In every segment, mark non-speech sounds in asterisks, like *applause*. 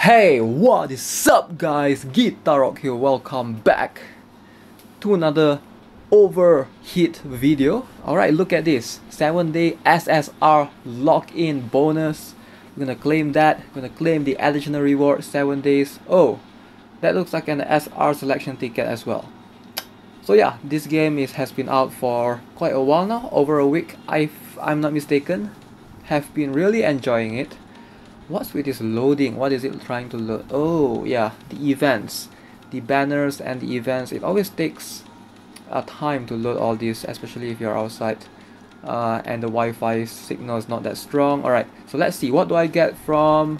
Hey, what is up guys? Guitar here, welcome back to another Overhit video. Alright, look at this. 7 day SSR lock-in bonus. We're gonna claim that. We're gonna claim the additional reward 7 days. Oh, that looks like an SR selection ticket as well. So yeah, this game is has been out for quite a while now, over a week if I'm not mistaken. Have been really enjoying it. What's with this loading? What is it trying to load? Oh yeah, the events. The banners and the events. It always takes a time to load all this, especially if you're outside uh, and the Wi-Fi signal is not that strong. Alright, so let's see. What do I get from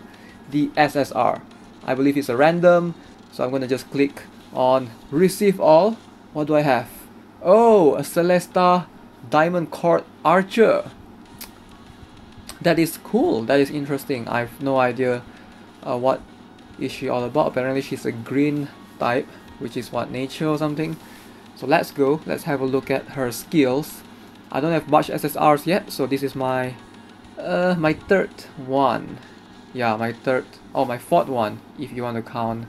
the SSR? I believe it's a random, so I'm going to just click on receive all. What do I have? Oh, a Celesta Diamond Court Archer that is cool. That is interesting. I have no idea uh, what is she all about. Apparently she's a green type which is what nature or something. So let's go. Let's have a look at her skills. I don't have much SSRs yet so this is my uh, my third one. Yeah my third or oh, my fourth one if you want to count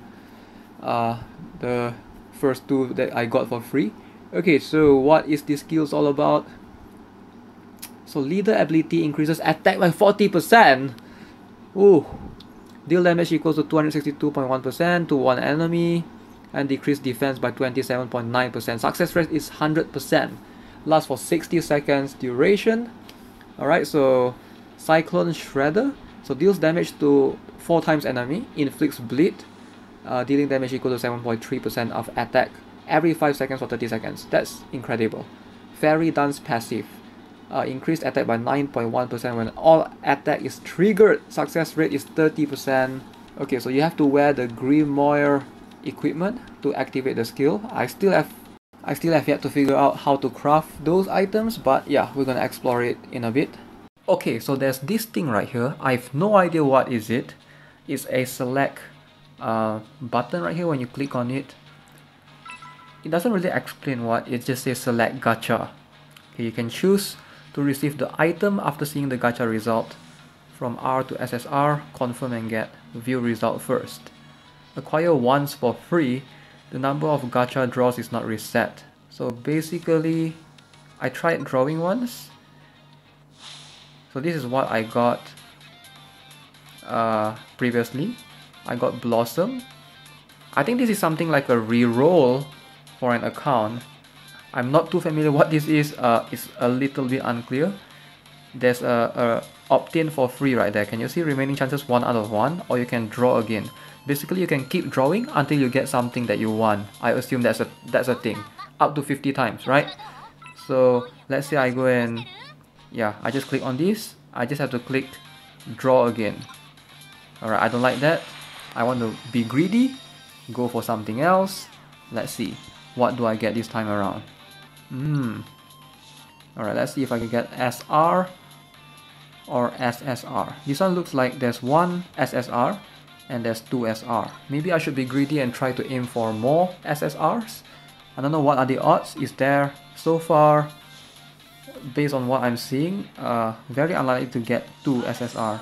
uh, the first two that I got for free. Okay so what is this skills all about so leader ability increases attack by 40%. Ooh. Deal damage equals to 262.1% to one enemy and decrease defense by 27.9%. Success rate is 100%. Lasts for 60 seconds duration. Alright, so Cyclone Shredder. So deals damage to 4 times enemy, inflicts bleed, uh, dealing damage equal to 7.3% of attack every 5 seconds for 30 seconds. That's incredible. Fairy Dance passive uh, increased attack by 9.1% when all attack is triggered. Success rate is 30%. Okay, so you have to wear the Grimoire equipment to activate the skill. I still have I still have yet to figure out how to craft those items, but yeah, we're gonna explore it in a bit. Okay, so there's this thing right here. I have no idea what is it. It's a select uh, button right here when you click on it. It doesn't really explain what, it just says select gacha. Okay, you can choose to receive the item after seeing the gacha result. From R to SSR, confirm and get view result first. Acquire once for free, the number of gacha draws is not reset. So basically, I tried drawing once. So this is what I got uh, previously. I got Blossom. I think this is something like a reroll for an account I'm not too familiar what this is. Uh, it's a little bit unclear. There's a, a opt-in for free right there. Can you see remaining chances 1 out of 1 or you can draw again. Basically you can keep drawing until you get something that you want. I assume that's a that's a thing. Up to 50 times, right? So let's say I go and yeah, I just click on this. I just have to click draw again. Alright, I don't like that. I want to be greedy. Go for something else. Let's see. What do I get this time around? Hmm. Alright, let's see if I can get SR or SSR. This one looks like there's one SSR and there's two SR. Maybe I should be greedy and try to aim for more SSRs. I don't know what are the odds. Is there so far, based on what I'm seeing, uh, very unlikely to get two SSR.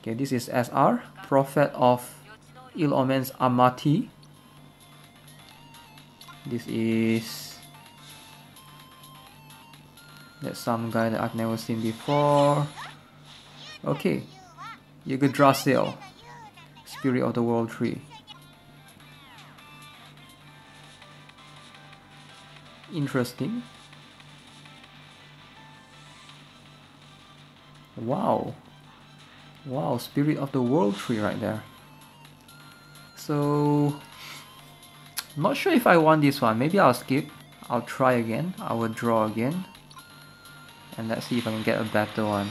Okay, this is SR, Prophet of Ill Omens Amati. This is that's some guy that I've never seen before. Okay. Yggdrasil. Spirit of the World Tree. Interesting. Wow. Wow, Spirit of the World Tree right there. So, not sure if I want this one. Maybe I'll skip. I'll try again. I will draw again and let's see if I can get a better one.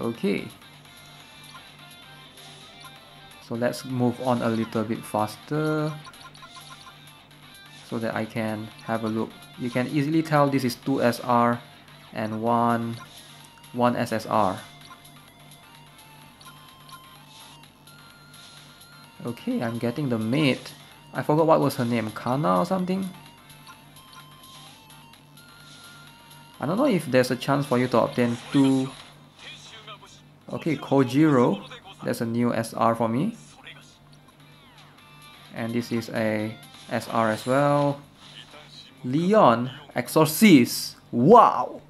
Okay. So let's move on a little bit faster. So that I can have a look. You can easily tell this is 2 SR and 1 1 SSR okay I'm getting the mate. I forgot what was her name. Kana or something I don't know if there's a chance for you to obtain two... Okay, Kojiro. That's a new SR for me. And this is a SR as well. Leon Exorcist. Wow!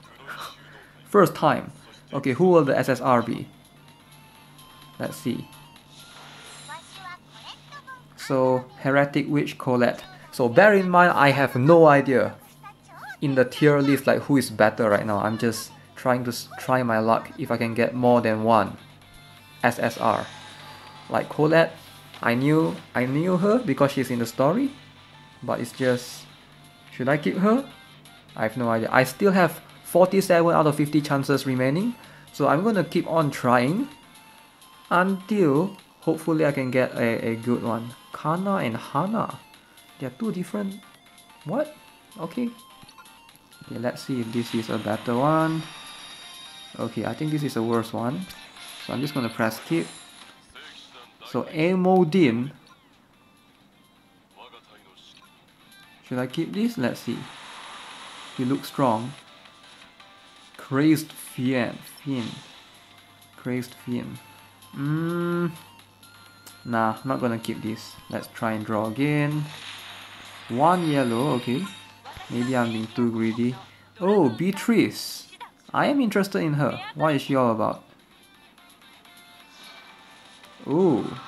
*laughs* First time. Okay, who will the SSR be? Let's see. So, Heretic Witch Colette. So bear in mind, I have no idea in the tier list like who is better right now. I'm just trying to try my luck if I can get more than one SSR. Like Colette, I knew I knew her because she's in the story, but it's just should I keep her? I have no idea. I still have 47 out of 50 chances remaining, so I'm gonna keep on trying until hopefully I can get a, a good one. Kana and Hana. They're two different... What? Okay. Okay, let's see if this is a better one. Okay, I think this is a worse one. So I'm just gonna press skip. So Amodin. Should I keep this? Let's see. He looks strong. Crazed Fiend. Fiend. Crazed Fiend. Mmm. Nah, not gonna keep this. Let's try and draw again. One yellow, okay. Maybe I'm being too greedy. Oh, Beatrice. I am interested in her. What is she all about? Oh.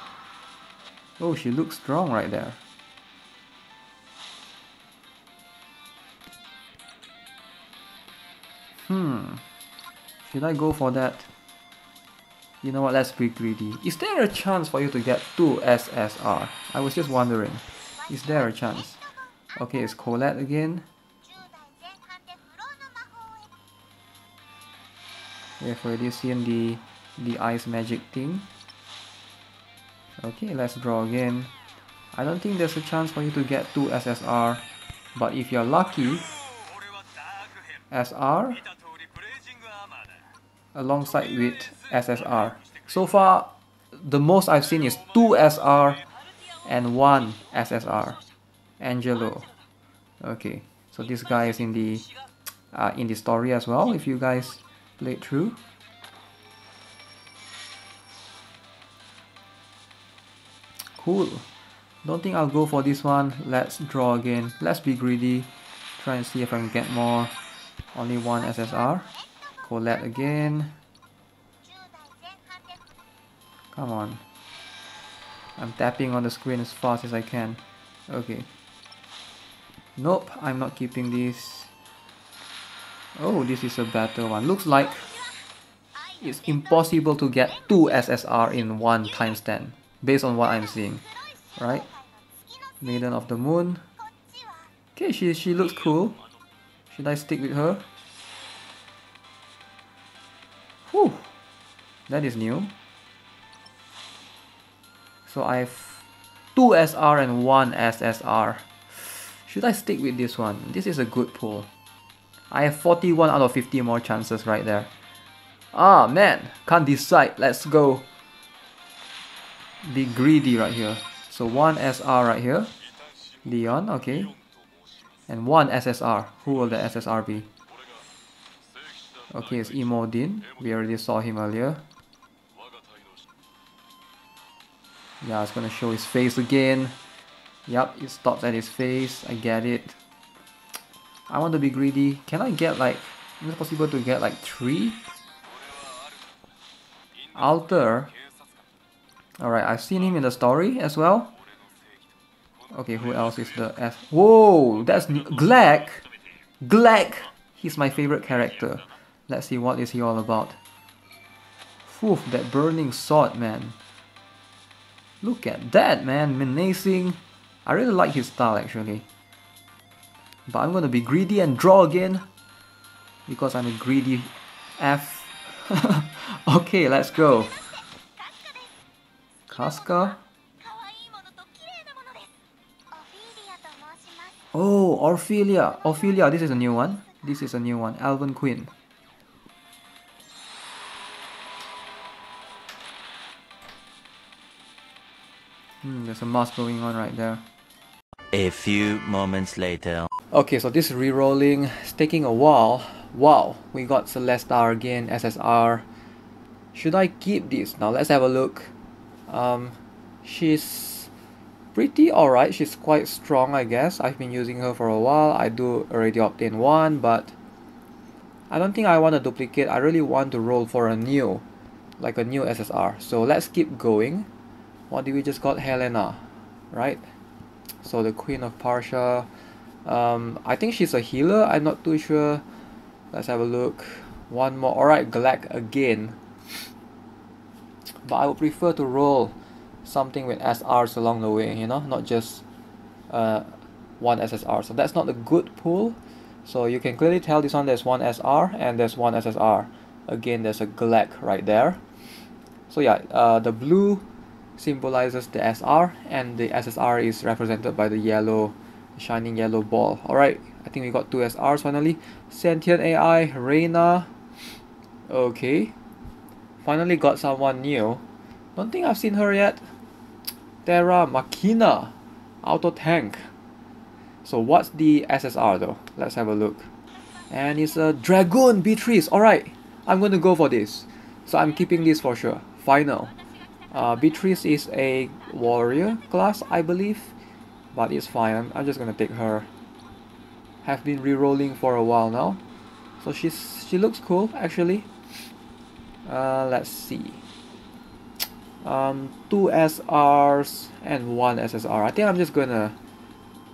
Oh, she looks strong right there. Hmm. Should I go for that? You know what, let's be greedy. Is there a chance for you to get 2 SSR? I was just wondering. Is there a chance? Okay, it's Colette again. We have already seen the, the ice magic thing. Okay, let's draw again. I don't think there's a chance for you to get 2 SSR. But if you're lucky, SR alongside with SSR. So far, the most I've seen is 2 SR and 1 SSR. Angelo. Okay, so this guy is in the uh, in the story as well, if you guys played through. Cool. Don't think I'll go for this one. Let's draw again. Let's be greedy. Try and see if I can get more. Only one SSR. Colette again. Come on. I'm tapping on the screen as fast as I can. Okay. Nope, I'm not keeping this. Oh, this is a better one. Looks like it's impossible to get two SSR in one time stand, based on what I'm seeing. Right? Maiden of the Moon. Okay, she, she looks cool. Should I stick with her? Whew, that is new. So I have 2 SR and 1 SSR. Should I stick with this one? This is a good pull. I have 41 out of 50 more chances right there. Ah man, can't decide. Let's go. Be greedy right here. So 1 SR right here. Leon, okay. And 1 SSR. Who will the SSR be? Okay, it's Imodin. We already saw him earlier. Yeah, it's gonna show his face again. Yep, it stops at his face. I get it. I want to be greedy. Can I get like... Is it possible to get like 3? Alter. Alright, I've seen him in the story as well. Okay, who else is the S? Whoa, that's Glack! Glek! He's my favorite character. Let's see what is he all about. Phew, that burning sword, man. Look at that, man. Menacing. I really like his style, actually. But I'm gonna be greedy and draw again. Because I'm a greedy F. *laughs* okay, let's go. Casca. Oh, Ophelia. Ophelia, this is a new one. This is a new one. Elven Queen. Hmm, there's a mask going on right there. A few moments later. Okay, so this re-rolling is taking a while. Wow, we got Celesta again, SSR. Should I keep this? Now let's have a look. Um, she's pretty alright. She's quite strong, I guess. I've been using her for a while. I do already obtain one, but I don't think I want to duplicate. I really want to roll for a new, like a new SSR. So let's keep going. What did we just got? Helena, right? So the Queen of Parsha. Um, I think she's a healer. I'm not too sure. Let's have a look. One more. Alright, Galak again. But I would prefer to roll something with SRs along the way, you know, not just uh, one SSR. So that's not a good pool. So you can clearly tell this one there's one SR and there's one SSR. Again, there's a Galek right there. So yeah, uh, the blue symbolizes the SR and the SSR is represented by the yellow, shining yellow ball. Alright, I think we got two SRs finally. Sentient AI, Reina. Okay. Finally got someone new. Don't think I've seen her yet. Terra Machina. Auto tank. So what's the SSR though? Let's have a look. And it's a Dragoon Beatrice. Alright, I'm to go for this. So I'm keeping this for sure. Final. Uh, Beatrice is a warrior class, I believe. But it's fine. I'm, just to take her. Have been re-rolling for a while now. So she's she looks cool actually. Uh, let's see. Um, two SRs and one SSR. I think I'm just gonna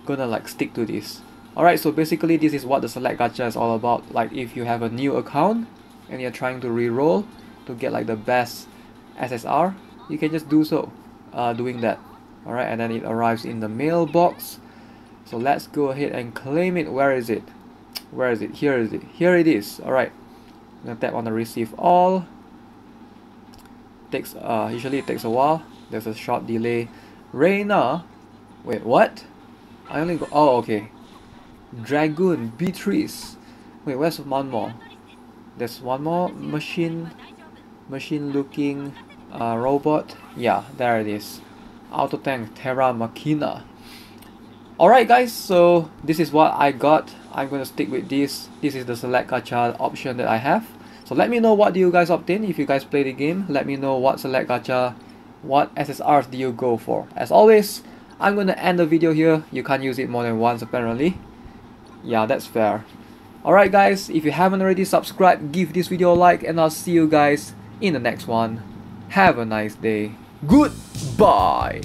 gonna like stick to this. Alright, so basically this is what the select gacha is all about. Like if you have a new account and you're trying to re-roll to get like the best SSR, you can just do so, uh, doing that. Alright, and then it arrives in the mailbox. So let's go ahead and claim it. Where is it? Where is it? Here is it. Here it is. Alright. I'm gonna tap on the receive all. Takes uh usually it takes a while. There's a short delay. Reina. Wait, what? I only got oh okay. Dragoon, Beatrice. Wait, where's one more? There's one more machine machine looking uh, robot. Yeah, there it is. Auto tank Terra Machina. Alright guys, so this is what I got. I'm gonna stick with this. This is the select gacha option that I have. So let me know what do you guys opt in if you guys play the game. Let me know what select gacha, what SSRs do you go for. As always, I'm gonna end the video here. You can't use it more than once apparently. Yeah, that's fair. Alright guys, if you haven't already subscribed, give this video a like and I'll see you guys in the next one. Have a nice day. Goodbye.